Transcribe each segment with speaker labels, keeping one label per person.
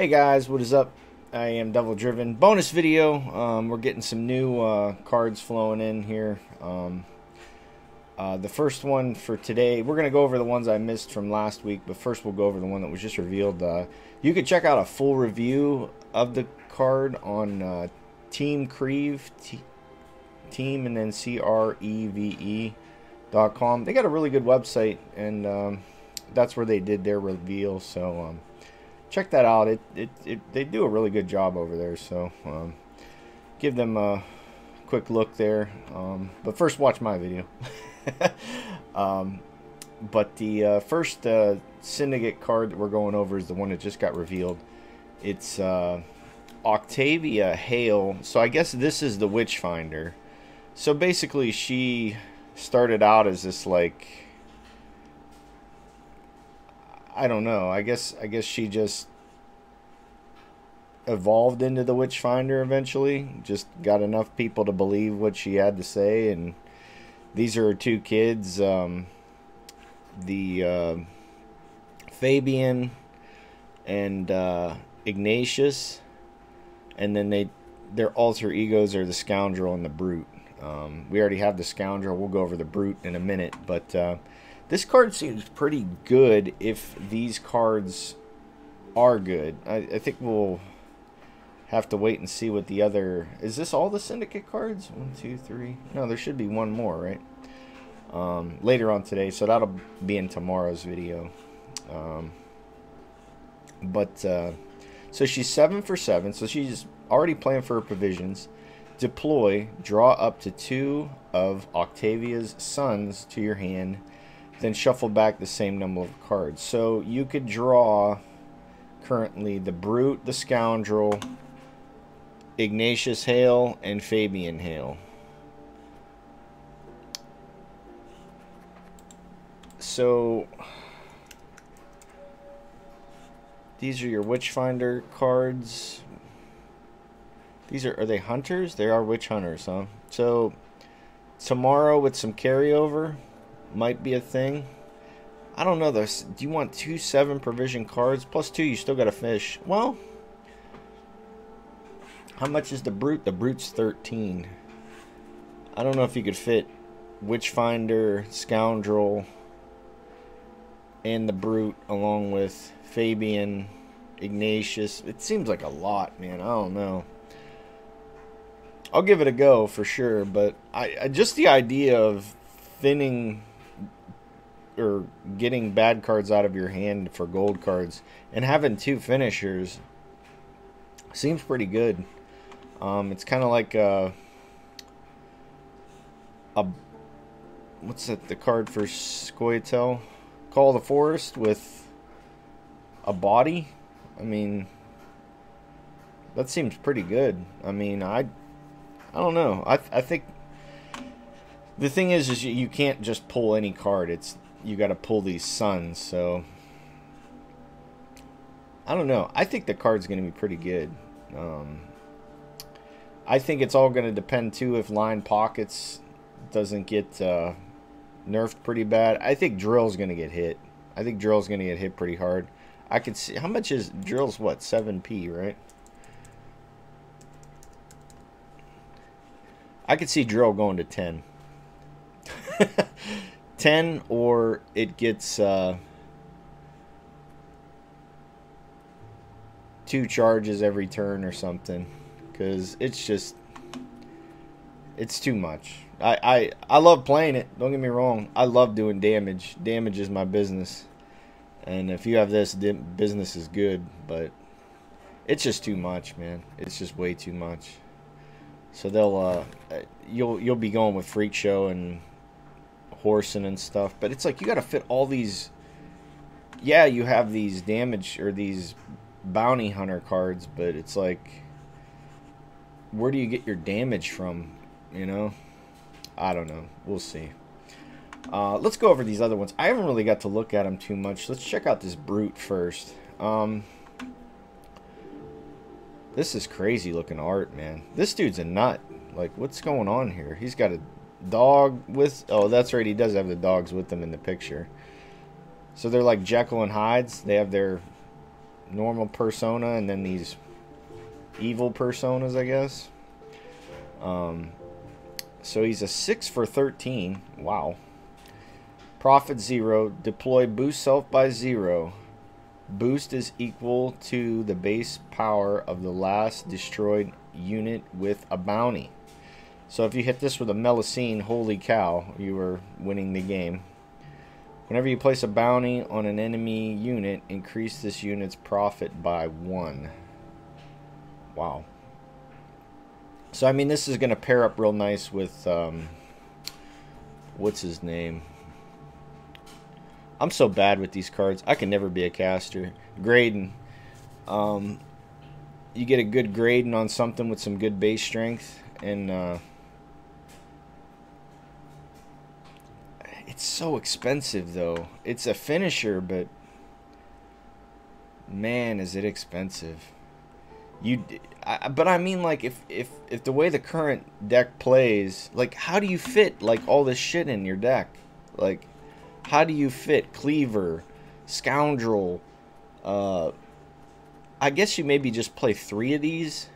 Speaker 1: Hey guys, what is up? I am Devil Driven. Bonus video. Um, we're getting some new uh, cards flowing in here. Um, uh, the first one for today, we're going to go over the ones I missed from last week, but first we'll go over the one that was just revealed. Uh, you can check out a full review of the card on uh, Team Kreve, Team and then C R E V E dot com. They got a really good website, and um, that's where they did their reveal. So, um, check that out. It, it, it they do a really good job over there. So um, give them a quick look there. Um, but first, watch my video. um, but the uh, first uh, syndicate card that we're going over is the one that just got revealed. It's uh, Octavia Hale. So I guess this is the Witchfinder. So basically, she started out as this like I don't know. I guess I guess she just evolved into the witch finder eventually. Just got enough people to believe what she had to say, and these are her two kids. Um, the uh, Fabian and uh, Ignatius, and then they their alter egos are the Scoundrel and the Brute. Um, we already have the Scoundrel. We'll go over the Brute in a minute, but. Uh, this card seems pretty good if these cards are good. I, I think we'll have to wait and see what the other... Is this all the Syndicate cards? One, two, three... No, there should be one more, right? Um, later on today, so that'll be in tomorrow's video. Um, but, uh, so she's 7 for 7, so she's already playing for her provisions. Deploy, draw up to two of Octavia's sons to your hand then shuffle back the same number of cards. So you could draw currently the Brute, the Scoundrel, Ignatius Hale, and Fabian Hale. So these are your Witchfinder cards. These are are they hunters? They are witch hunters, huh? So tomorrow with some carryover, might be a thing. I don't know this. Do you want two seven provision cards plus two? You still got a fish. Well, how much is the brute? The brute's thirteen. I don't know if you could fit Witchfinder, Scoundrel, and the brute along with Fabian, Ignatius. It seems like a lot, man. I don't know. I'll give it a go for sure, but I, I just the idea of thinning or getting bad cards out of your hand for gold cards and having two finishers seems pretty good. Um, it's kind of like a, a what's that? The card for Scoia'tael, Call the Forest with a body. I mean, that seems pretty good. I mean, I I don't know. I I think the thing is, is you can't just pull any card. It's you got to pull these sons. So I don't know. I think the card's going to be pretty good. Um, I think it's all going to depend too if line pockets doesn't get uh, nerfed pretty bad. I think drill's going to get hit. I think drill's going to get hit pretty hard. I could see how much is drill's what 7p right? I could see drill going to 10. 10 or it gets uh, two charges every turn or something because it's just it's too much I, I i love playing it don't get me wrong i love doing damage damage is my business and if you have this business is good but it's just too much man it's just way too much so they'll uh you'll you'll be going with freak show and Whoreson and stuff. But it's like you got to fit all these. Yeah, you have these damage or these bounty hunter cards, but it's like, where do you get your damage from? You know, I don't know. We'll see. Uh, let's go over these other ones. I haven't really got to look at them too much. Let's check out this brute first. Um, this is crazy looking art, man. This dude's a nut. Like, what's going on here? He's got a dog with... Oh, that's right. He does have the dogs with him in the picture. So they're like Jekyll and Hydes. They have their normal persona and then these evil personas, I guess. Um, so he's a 6 for 13. Wow. Profit 0. Deploy boost self by 0. Boost is equal to the base power of the last destroyed unit with a bounty. So if you hit this with a Melusine, holy cow, you are winning the game. Whenever you place a bounty on an enemy unit, increase this unit's profit by 1. Wow. So, I mean, this is going to pair up real nice with, um, what's his name? I'm so bad with these cards. I can never be a caster. Graydon. Um, you get a good Graydon on something with some good base strength, and uh, it's so expensive, though. It's a finisher, but man, is it expensive you I, but I mean like if if if the way the current deck plays, like how do you fit like all this shit in your deck? Like how do you fit cleaver, scoundrel, uh I guess you maybe just play 3 of these.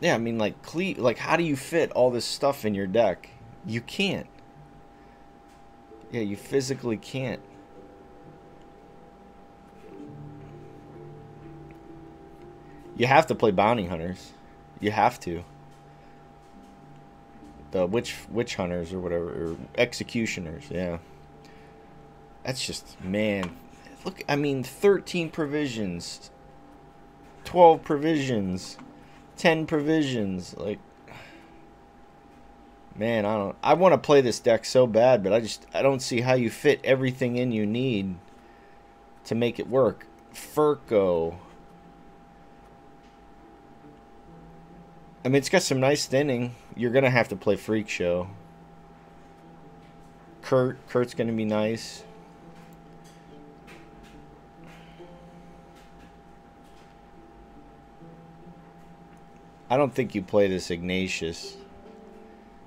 Speaker 1: Yeah, I mean like cle like how do you fit all this stuff in your deck? You can't. Yeah, you physically can't. You have to play bounty hunters. You have to. The witch witch hunters or whatever or executioners, yeah. That's just man. Look, I mean 13 provisions. 12 provisions. 10 provisions like Man, I don't I want to play this deck so bad, but I just I don't see how you fit everything in you need to make it work. Furco, I mean, it's got some nice thinning. You're going to have to play Freak Show. Kurt. Kurt's going to be nice. I don't think you play this Ignatius.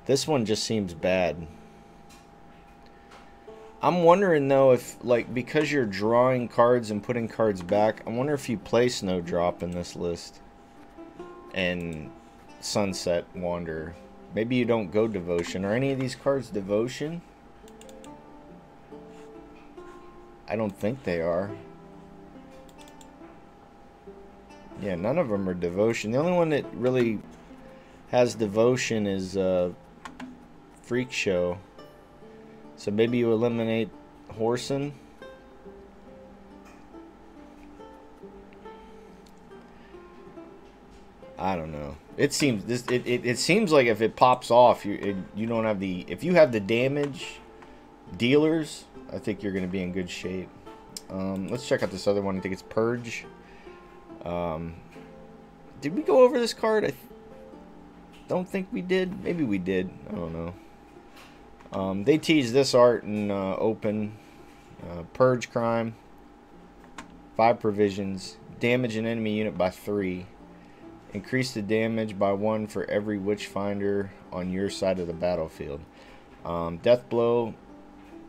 Speaker 1: This one just seems bad. I'm wondering though if like because you're drawing cards and putting cards back, I wonder if you play Snowdrop in this list. And Sunset Wander. Maybe you don't go Devotion. Are any of these cards Devotion? I don't think they are. Yeah, none of them are Devotion. The only one that really has Devotion is uh, Freak Show. So maybe you eliminate Whoreson. I don't know. It seems this it, it, it seems like if it pops off, you it, you don't have the if you have the damage dealers, I think you're going to be in good shape. Um, let's check out this other one. I think it's Purge. Um, did we go over this card? I th don't think we did. Maybe we did. I don't know. Um, they teased this art in uh, open. Uh, Purge crime. Five provisions. Damage an enemy unit by three. Increase the damage by one for every Witchfinder on your side of the battlefield. Um, death Blow.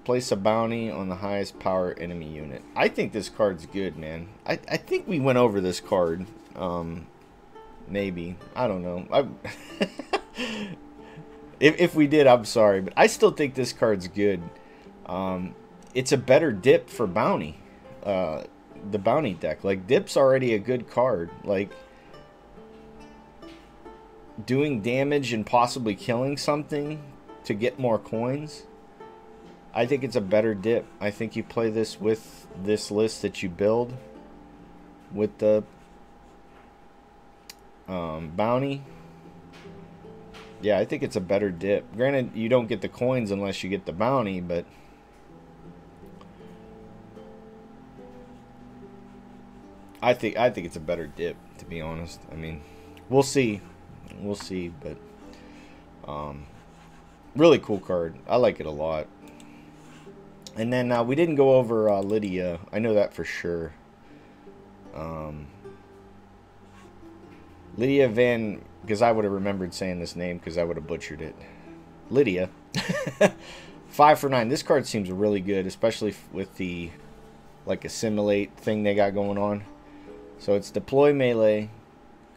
Speaker 1: Place a bounty on the highest power enemy unit. I think this card's good, man. I, I think we went over this card. Um, maybe. I don't know. I, if, if we did, I'm sorry. But I still think this card's good. Um, it's a better dip for bounty. Uh, the bounty deck. Like, dip's already a good card. Like doing damage and possibly killing something to get more coins, I think it's a better dip. I think you play this with this list that you build with the um, bounty. Yeah, I think it's a better dip. Granted, you don't get the coins unless you get the bounty, but... I think I think it's a better dip, to be honest. I mean, we'll see we'll see. But um, really cool card. I like it a lot. And then uh, we didn't go over uh, Lydia. I know that for sure. Um, Lydia Van, because I would have remembered saying this name because I would have butchered it. Lydia. Five for nine. This card seems really good, especially with the like assimilate thing they got going on. So it's deploy melee,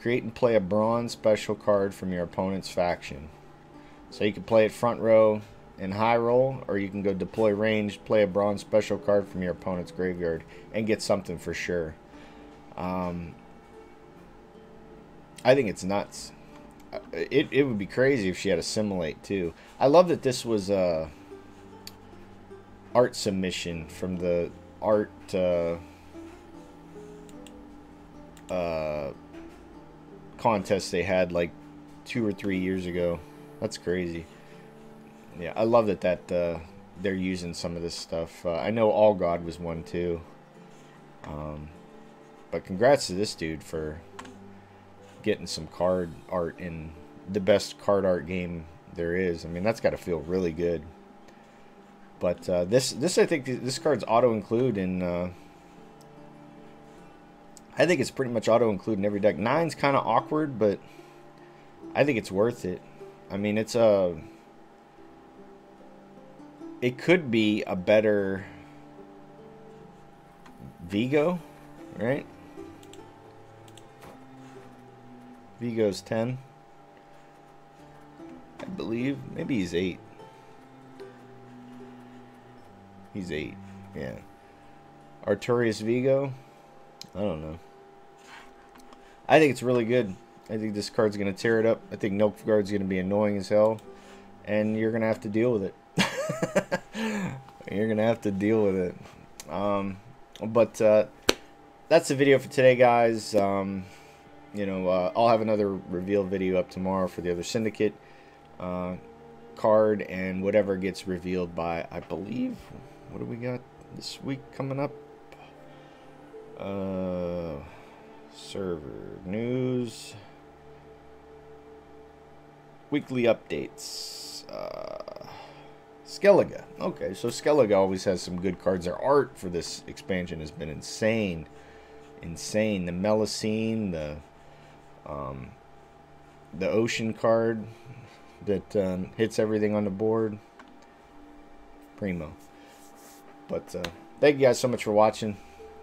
Speaker 1: create and play a bronze special card from your opponent's faction. So you can play it front row and high roll, or you can go deploy range, play a bronze special card from your opponent's graveyard, and get something for sure. Um, I think it's nuts. Uh, it, it would be crazy if she had assimilate too. I love that this was a art submission from the art uh, uh, contest they had like two or three years ago. That's crazy. Yeah, I love that that uh, they're using some of this stuff. Uh, I know All God was one too. Um, but congrats to this dude for getting some card art in the best card art game there is. I mean, that's got to feel really good. But uh, this, this I think this card's auto include in. Uh, I think it's pretty much auto include in every deck. Nine's kind of awkward, but I think it's worth it. I mean, it's a. It could be a better Vigo, right? Vigo's 10. I believe. Maybe he's 8. He's 8. Yeah. Artorius Vigo. I don't know. I think it's really good. I think this card's going to tear it up. I think Nilfgaard's going to be annoying as hell. And you're going to have to deal with it. you're going to have to deal with it. Um, but uh, that's the video for today, guys. Um, you know, uh, I'll have another reveal video up tomorrow for the other Syndicate uh, card and whatever gets revealed by, I believe, what do we got this week coming up? Uh, server news, weekly updates. Uh, Skellige. Okay, so Skellige always has some good cards. Their art for this expansion has been insane. Insane. The Melusine, the um, the ocean card that um, hits everything on the board. Primo. But uh, thank you guys so much for watching.